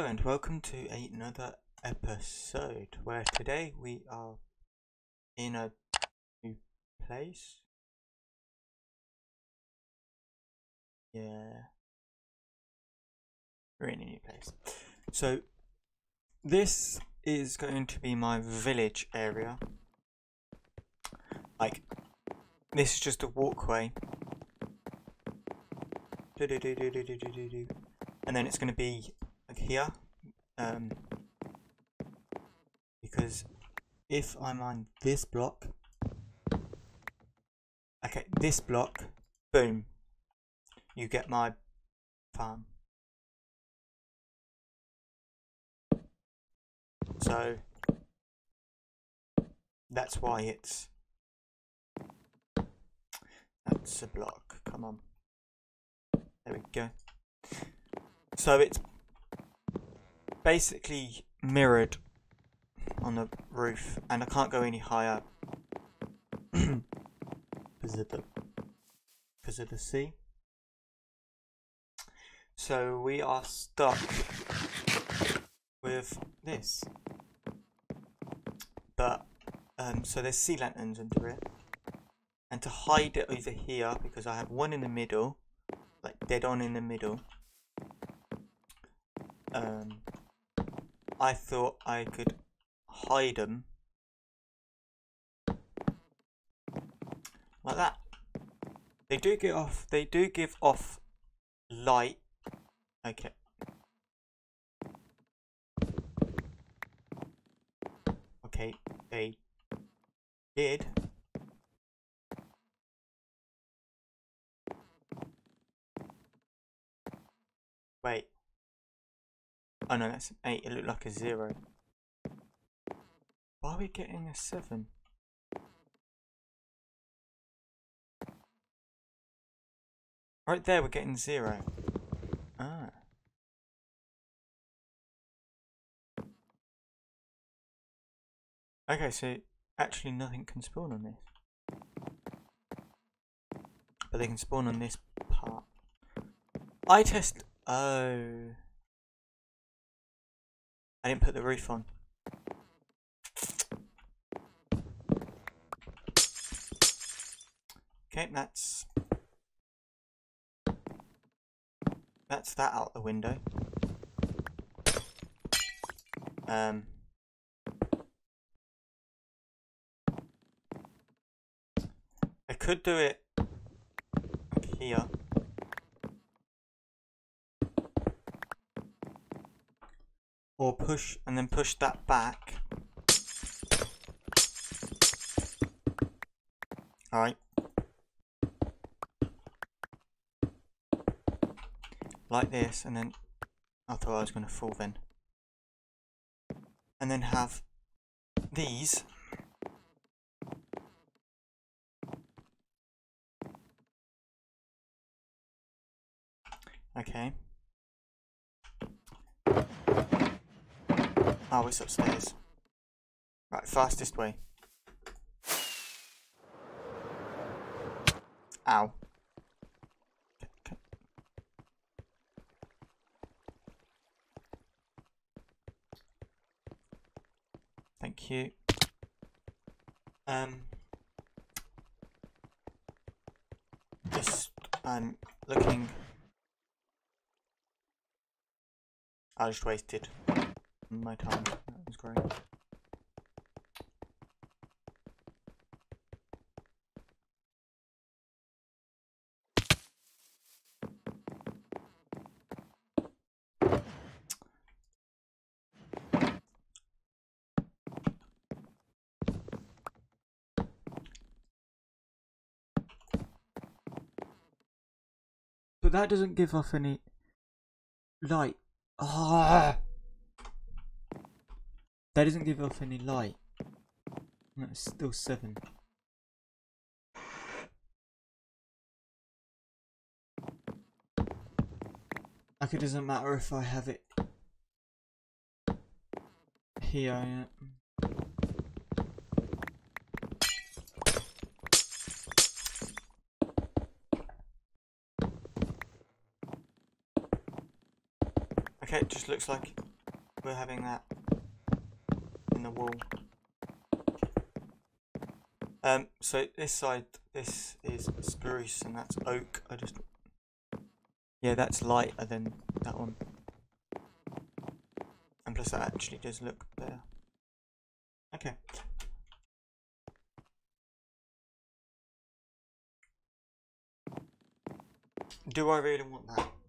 Hello and welcome to another episode where today we are in a new place. Yeah. We're in a new place. So this is going to be my village area. Like this is just a walkway. Do do do. And then it's going to be here um, because if I'm on this block okay this block boom you get my farm. So that's why it's that's a block come on. There we go. So it's basically mirrored on the roof and I can't go any higher because of the because of the sea. So we are stuck with this. But um, so there's sea lanterns under it. And to hide it over here, because I have one in the middle, like dead on in the middle, um, I thought I could hide them like that. They do get off. They do give off light. Okay. Okay, they did. Wait. Oh no, that's an 8. It looked like a 0. Why are we getting a 7? Right there, we're getting 0. Ah. Okay, so actually nothing can spawn on this. But they can spawn on this part. I test... Oh... I didn't put the roof on. Okay, that's... That's that out the window. Um... I could do it here. Or push and then push that back. Alright. Like this and then I thought I was going to fall then. And then have these. Okay. Oh, it's upstairs. Right, fastest way. Ow. Thank you. Um, just, I'm looking. I just wasted my time. That was great. But that doesn't give off any light. Ah! That doesn't give off any light. No, it's still 7. Like it doesn't matter if I have it here. I am. Okay, it just looks like we're having that in the wall. Um, so this side, this is spruce and that's oak. I just, yeah, that's lighter than that one. And plus that actually does look better. Okay. Do I really want that?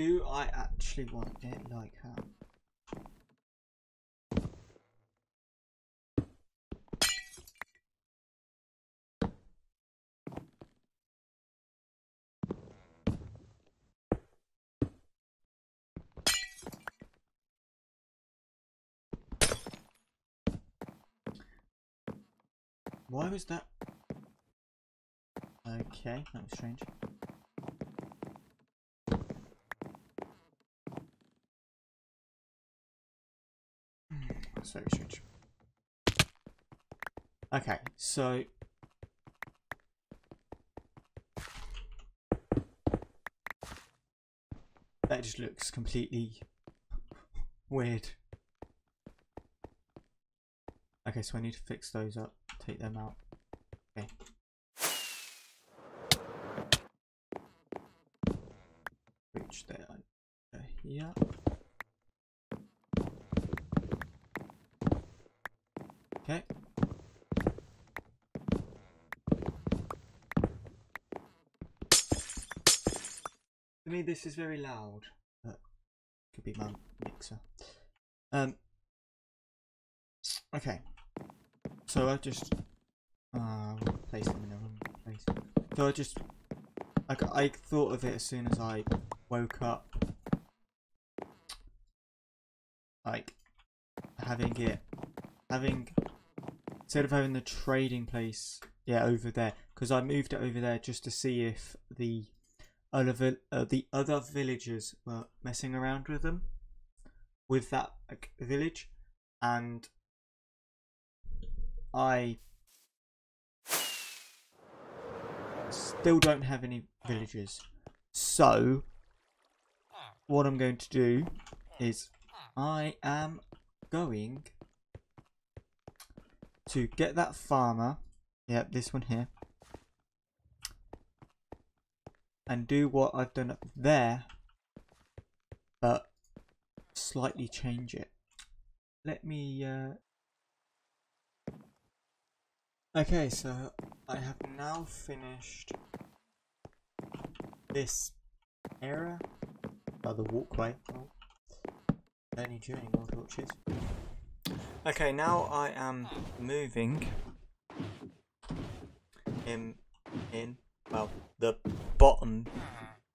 Do I actually want it like that? Why was that? Okay, that was strange. Very strange. Okay, so that just looks completely weird. Okay, so I need to fix those up, take them out. Okay. Which they are Okay. To me, this is very loud. But could be my mixer. Um. Okay. So I just uh place them in the wrong place. So I just I, I thought of it as soon as I woke up. Like having it having instead of having the trading place yeah over there because I moved it over there just to see if the other uh, the other villagers were messing around with them with that like, village and I still don't have any villagers so what I'm going to do is I am going to get that farmer, yep, this one here, and do what I've done up there, but slightly change it. Let me, uh... Okay, so I have now finished this area, oh, the walkway. Oh. Only journey more torches. Okay, now I am moving him in, well, the bottom,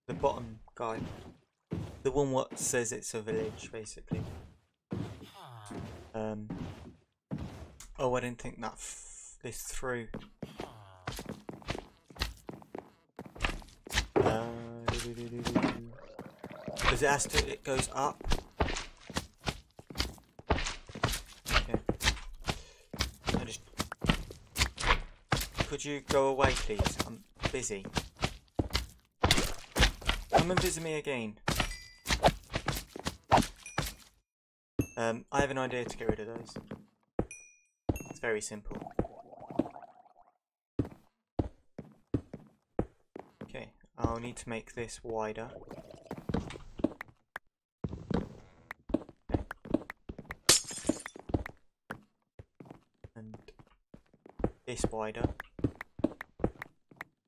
the bottom guy. The one what says it's a village, basically. Um, oh, I didn't think that this through. Because it has to, it goes up. Okay. I just... Could you go away, please? I'm busy. Come and visit me again. Um, I have an idea to get rid of those. It's very simple. Okay, I'll need to make this wider. This wider.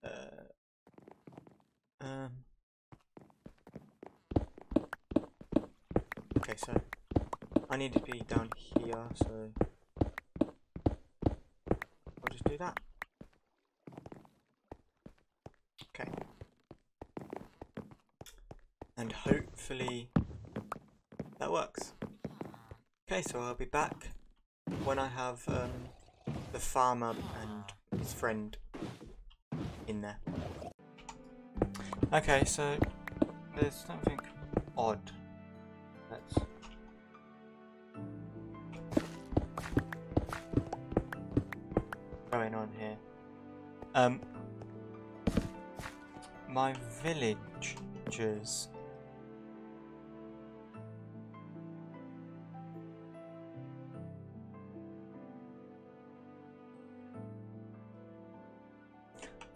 Uh, um. Okay, so I need to be down here, so I'll just do that. Okay. And hopefully that works. Okay, so I'll be back when I have um, the farmer and his friend in there. Okay, so there's something odd. Going on here. Um, my villagers.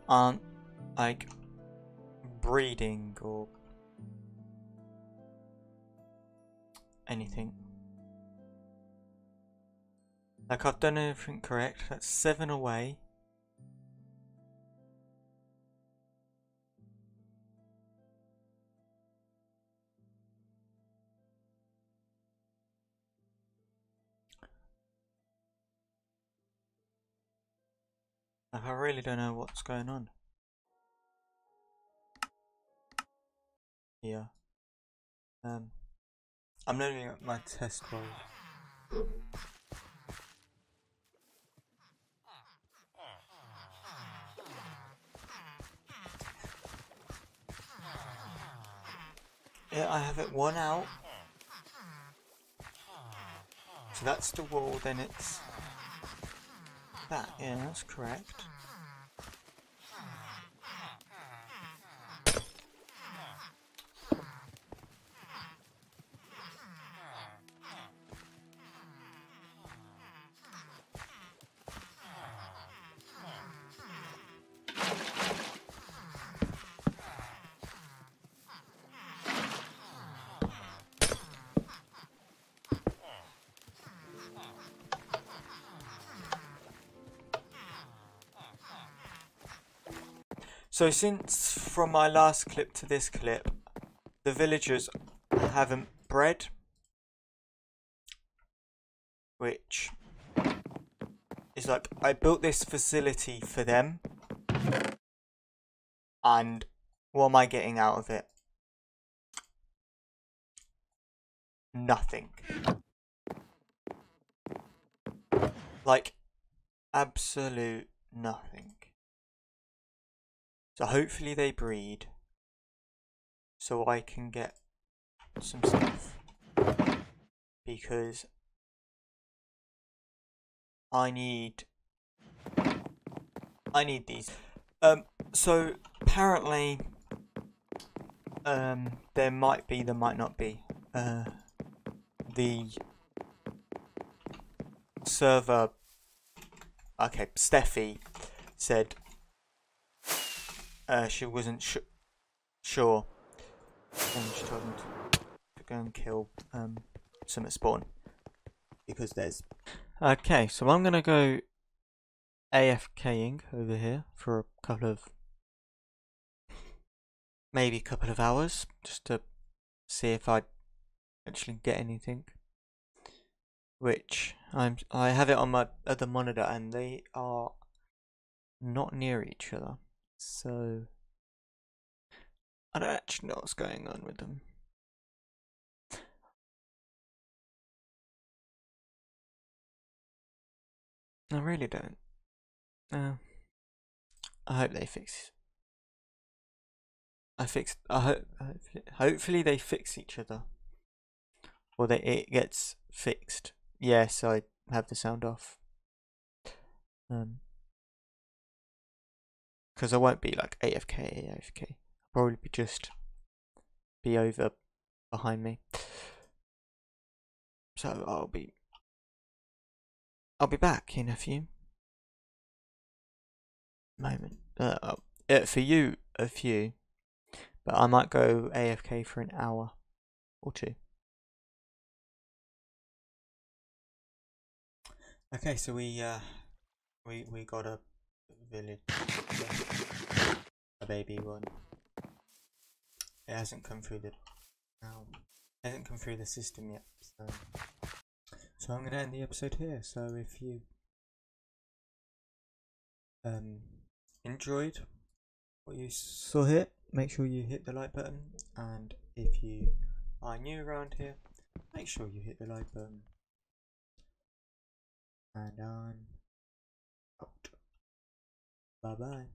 aren't like breeding or anything. Like I've done everything correct. That's seven away. Like I really don't know what's going on. Yeah. Um I'm up my test roll. Yeah, I have it one out. So that's the wall, then it's that. Yeah, that's correct. So since from my last clip to this clip, the villagers haven't bred, which is like I built this facility for them, and what am I getting out of it? Nothing. Like, absolute nothing. So hopefully they breed so I can get some stuff because I need I need these. Um so apparently um there might be there might not be uh the server okay Steffi said uh, she wasn't sh sure. And she told him to, to go and kill um, some at spawn. Because there's... Okay, so I'm going to go AFKing over here for a couple of... Maybe a couple of hours, just to see if I actually get anything. Which I'm I have it on my other monitor and they are not near each other. So I don't actually know what's going on with them. I really don't. Uh, I hope they fix. I fixed. I hope. Hopefully, they fix each other, or that it gets fixed. Yes, I have the sound off. Um, because I won't be like AFK, AFK. I'll probably be just be over behind me. So I'll be I'll be back in a few moment. Uh, uh, for you, a few, but I might go AFK for an hour or two. Okay, so we uh, we we got a village. A baby one. It hasn't come through the um, hasn't come through the system yet, so so I'm gonna end the episode here. So if you um enjoyed what you saw here, make sure you hit the like button and if you are new around here, make sure you hit the like button. And out. Bye bye.